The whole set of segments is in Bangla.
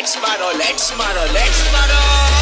let's mano, let's mano, let's mano.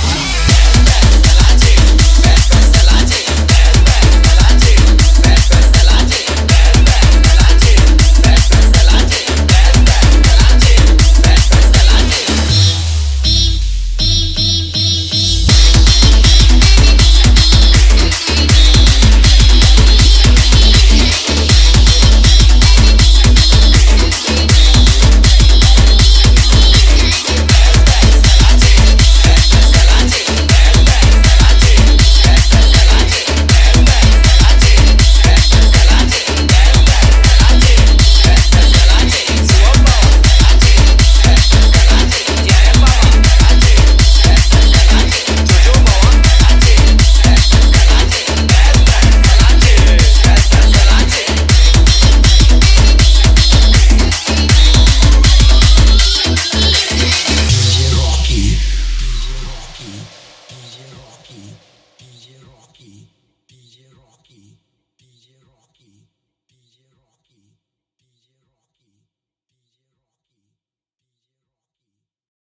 DJ Rocky, DJ Rocky, DJ Rocky.